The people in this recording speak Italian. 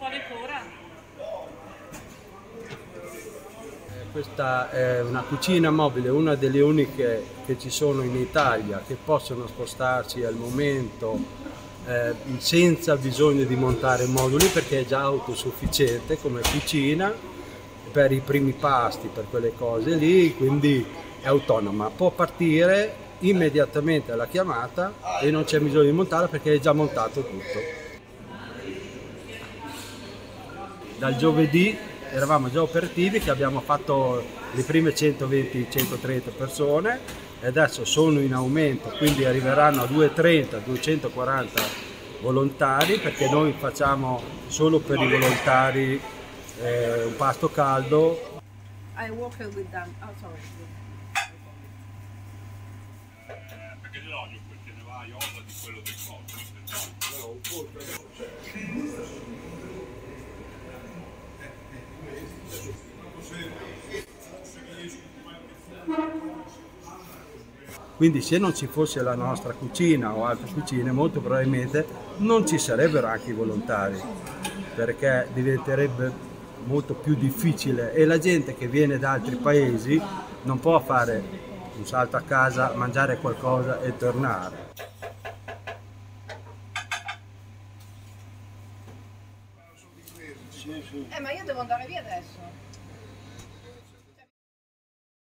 quale cora. Eh, questa è una cucina mobile, una delle uniche che ci sono in Italia, che possono spostarsi al momento eh, senza bisogno di montare moduli perché è già autosufficiente come cucina per i primi pasti, per quelle cose lì, quindi è autonoma. Può partire immediatamente alla chiamata e non c'è bisogno di montarla perché è già montato tutto. Dal giovedì eravamo già operativi che abbiamo fatto le prime 120-130 persone e adesso sono in aumento, quindi arriveranno a 230-240 volontari perché noi facciamo solo per i volontari eh, un pasto caldo. I work with them. Oh, sorry. Perché l'olio, perché ne va a di quello del coso. Quindi se non ci fosse la nostra cucina o altre cucine, molto probabilmente non ci sarebbero anche i volontari, perché diventerebbe molto più difficile e la gente che viene da altri paesi non può fare un salto a casa, mangiare qualcosa e tornare. Eh, ma io devo andare via adesso.